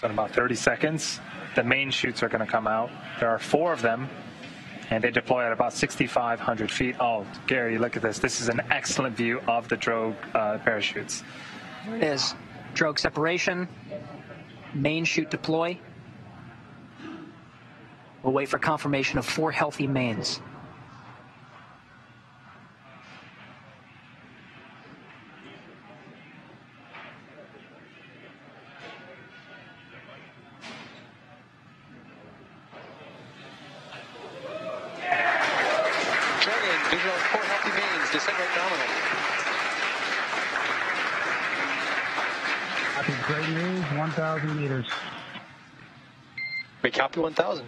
So in about 30 seconds, the main chutes are going to come out. There are four of them, and they deploy at about 6,500 feet. Oh, Gary, look at this. This is an excellent view of the drogue uh, parachutes. There it is. Drogue separation, main chute deploy. We'll wait for confirmation of four healthy mains. Dragon, visual four healthy mains, descent rate nominal. Copy. Great news. 1,000 meters. We copy 1000.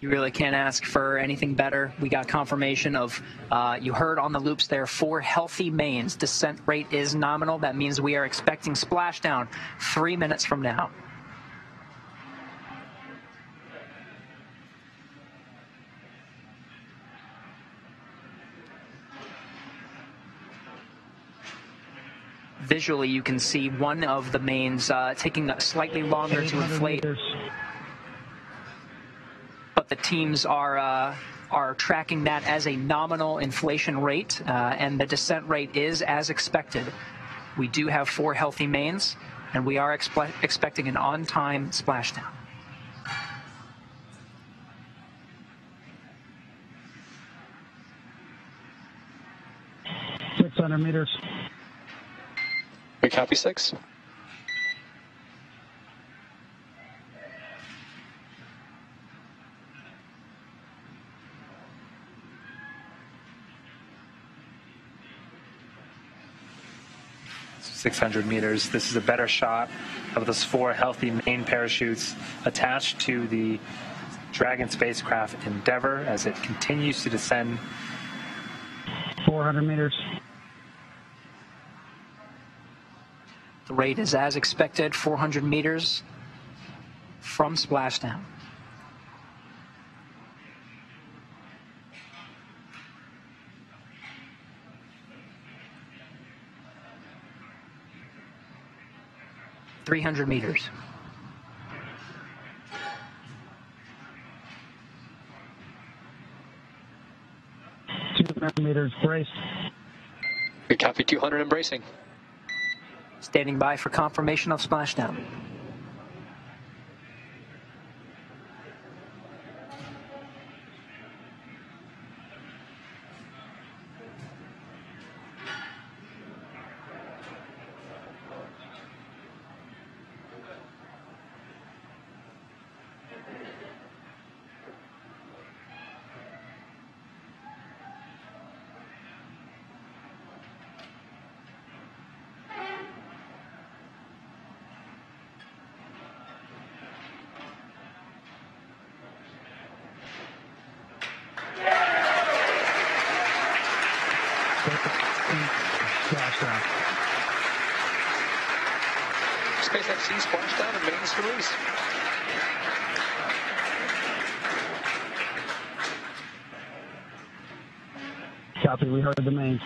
You really can't ask for anything better. We got confirmation of, uh, you heard on the loops there, four healthy mains. Descent rate is nominal. That means we are expecting splashdown three minutes from now. Visually, you can see one of the mains uh, taking slightly longer to inflate but the teams are uh, are tracking that as a nominal inflation rate, uh, and the descent rate is as expected. We do have four healthy mains, and we are expe- expecting an on-time splashdown. Six hundred meters. We copy six. Six hundred meters. This is a better shot of those four healthy main parachutes attached to the Dragon spacecraft Endeavour as it continues to descend. Four hundred meters. The rate is as expected, 400 meters from splashdown. Three hundred meters. Two hundred meters. Brace. We copy 200 embracing. Standing by for confirmation of splashdown. Splashdown. SpaceX C splashdown and mains release. Copy. We heard the main.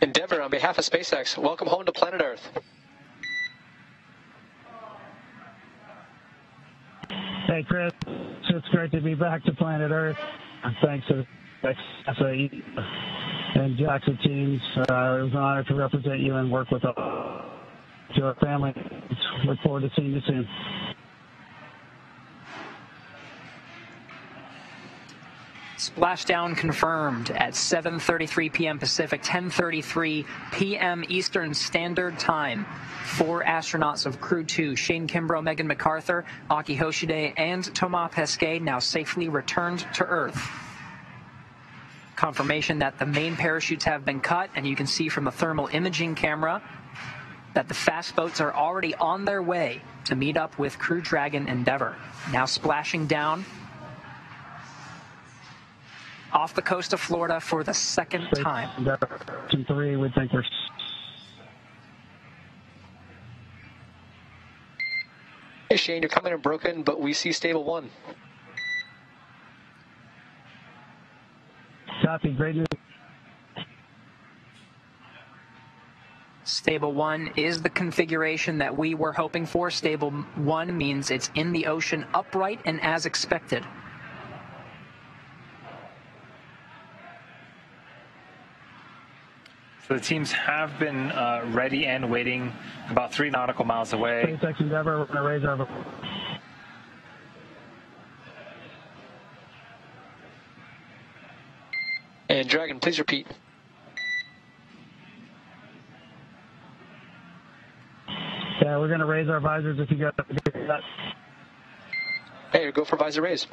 Endeavour, on behalf of SpaceX, welcome home to planet Earth. Hey, Chris. It's great to be back to planet Earth. Thanks ESA and JAXA teams. Uh, it was an honor to represent you and work with us. To our family, look forward to seeing you soon. Splashdown confirmed at 7:33 p.m. Pacific, 10:33 p.m. Eastern Standard Time. Four astronauts of Crew 2, Shane Kimbrough, Megan McArthur, Aki Hoshide, and Thomas Pesquet now safely returned to Earth. Confirmation that the main parachutes have been cut, and you can see from the thermal imaging camera that the fast boats are already on their way to meet up with Crew Dragon Endeavour. Now splashing down off the coast of Florida for the second time. Direction three, we think we're Shane, you're coming in broken, but we see stable one. Copy. Great news. Stable 1 is the configuration that we were hoping for. Stable 1 means it's in the ocean upright and as expected. So the teams have been uh, ready and waiting about three nautical miles away. SpaceX Endeavour, we're going to raise our And Dragon, please repeat. Yeah, we're going to raise our visors if you got that. Hey, go for visor raise.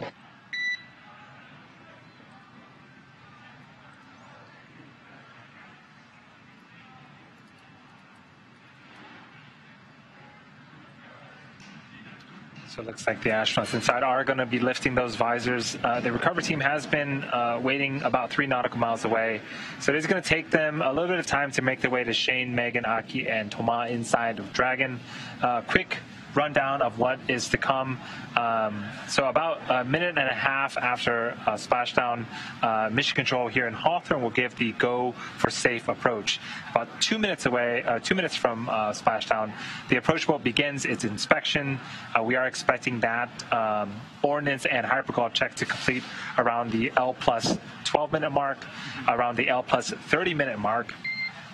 So it looks like the astronauts inside are going to be lifting those visors. Uh, the recovery team has been uh, waiting about three nautical miles away. So it is going to take them a little bit of time to make their way to Shane, Megan, Aki, and Toma inside of Dragon. Uh, quick rundown of what is to come. Um, so about a minute and a half after uh, splashdown, uh, Mission Control here in Hawthorne will give the go for safe approach. About two minutes away, uh, two minutes from uh, splashdown, the approach boat begins its inspection. Uh, we are expecting that um, ordnance and hypergol check to complete around the L plus 12 minute mark, around the L plus 30 minute mark.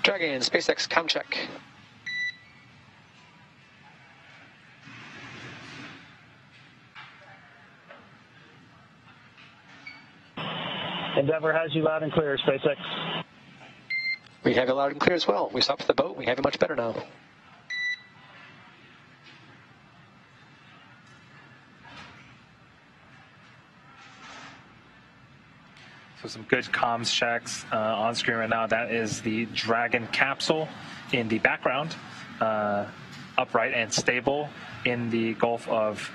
Dragon, SpaceX, com check. Endeavour has you loud and clear, SpaceX. We have you loud and clear as well. We stopped the boat. We have you much better now. So some good comms checks uh, on screen right now. That is the Dragon capsule in the background, uh, upright and stable in the Gulf of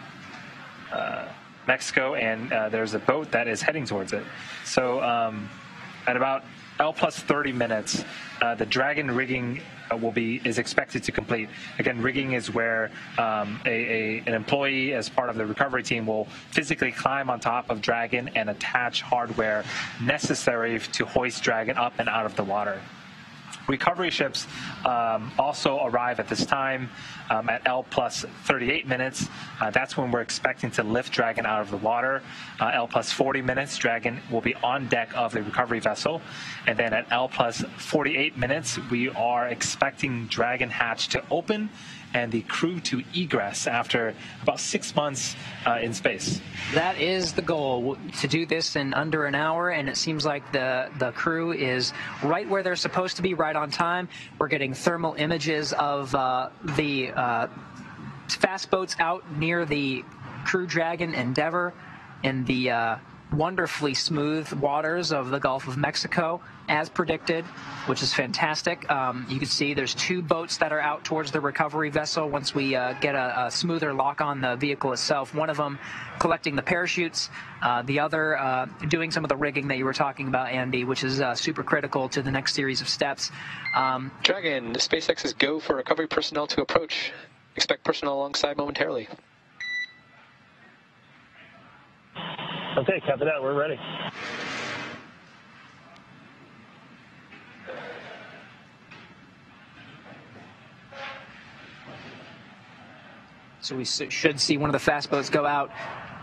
uh, Mexico, and uh, there's a boat that is heading towards it. So um, at about L plus 30 minutes, uh, the Dragon rigging uh, will be is expected to complete. Again, rigging is where um, a, a, an employee, as part of the recovery team, will physically climb on top of Dragon and attach hardware necessary to hoist Dragon up and out of the water. Recovery ships um, also arrive at this time um, at L plus 38 minutes. Uh, that's when we're expecting to lift Dragon out of the water. Uh, L plus 40 minutes, Dragon will be on deck of the recovery vessel. And then at L plus 48 minutes, we are expecting Dragon hatch to open and the crew to egress after about six months uh, in space. That is the goal to do this in under an hour, and it seems like the the crew is right where they're supposed to be, right on time. We're getting thermal images of uh, the uh, fast boats out near the Crew Dragon Endeavour in the uh, wonderfully smooth waters of the Gulf of Mexico, as predicted, which is fantastic. Um, you can see there's two boats that are out towards the recovery vessel once we uh, get a, a, smoother lock on the vehicle itself. One of them collecting the parachutes, uh, the other uh, doing some of the rigging that you were talking about, Andy, which is uh, super critical to the next series of steps. Um, Dragon, SpaceX's go for recovery personnel to approach. Expect personnel alongside momentarily. Okay, copy that. We're ready. So we should see one of the fast boats go out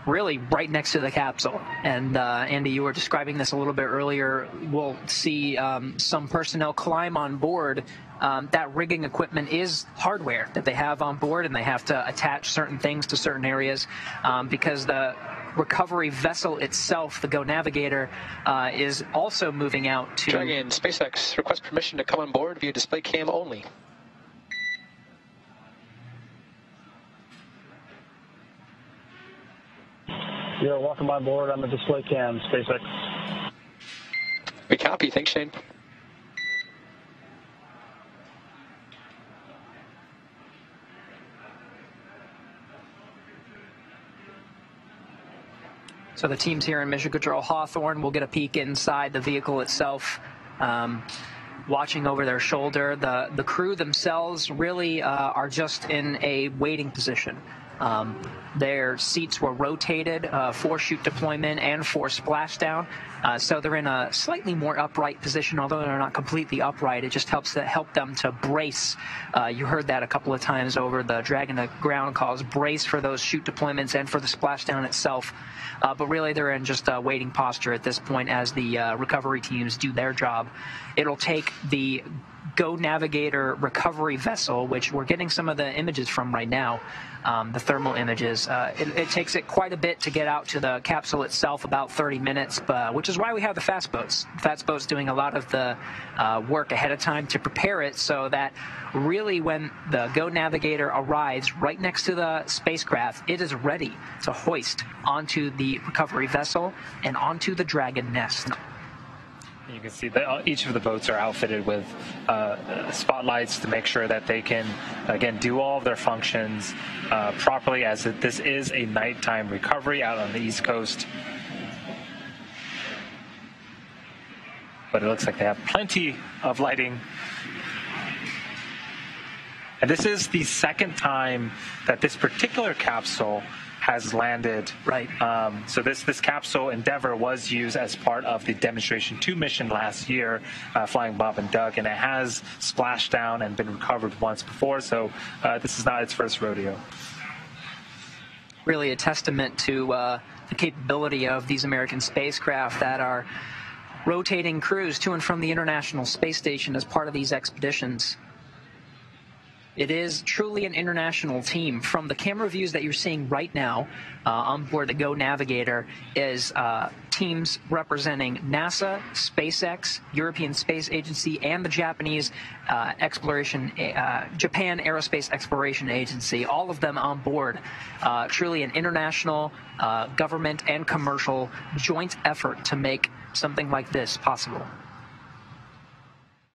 really right next to the capsule. And uh, Andy, you were describing this a little bit earlier. We'll see um, some personnel climb on board. Um, that rigging equipment is hardware that they have on board, and they have to attach certain things to certain areas um, because the recovery vessel itself, the Go Navigator, uh, is also moving out to. Dragon, SpaceX, request permission to come on board via display cam only. You're welcome on board on the display cam, SpaceX. We copy. Thanks, Shane. So the teams here in Mission Control Hawthorne will get a peek inside the vehicle itself. Um, watching over their shoulder. The the crew themselves really uh, are just in a waiting position. Um, their seats were rotated uh, for chute deployment and for splashdown, uh, so they're in a slightly more upright position. Although they're not completely upright, it just helps to help them to brace. Uh, you heard that a couple of times over the Dragon the Ground calls, brace for those chute deployments and for the splashdown itself. Uh, but really, they're in just a waiting posture at this point as the uh, recovery teams do their job. It'll take the Go Navigator recovery vessel, which we're getting some of the images from right now, um, the thermal images. Uh, it, it, takes it quite a bit to get out to the capsule itself, about 30 minutes, but, which is why we have the fast boats. Fast boats doing a lot of the uh, work ahead of time to prepare it so that really when the Go Navigator arrives right next to the spacecraft, it is ready to hoist onto the recovery vessel and onto the Dragon nest. You can see that uh, each of the boats are outfitted with uh, spotlights to make sure that they can, again, do all of their functions uh, properly as this is a nighttime recovery out on the East Coast. But it looks like they have plenty of lighting. And this is the second time that this particular capsule has landed. Right. Um, so this this capsule Endeavour was used as part of the demonstration two mission last year, uh, flying Bob and Doug, and it has splashed down and been recovered once before. So uh, this is not its first rodeo. Really, a testament to uh, the capability of these American spacecraft that are rotating crews to and from the International Space Station as part of these expeditions. It is truly an international team. From the camera views that you're seeing right now uh, on board the Go Navigator is uh, teams representing NASA, SpaceX, European Space Agency, and the Japanese uh, exploration, uh, Japan Aerospace Exploration Agency. All of them on board. Uh, truly an international uh, government and commercial joint effort to make something like this possible.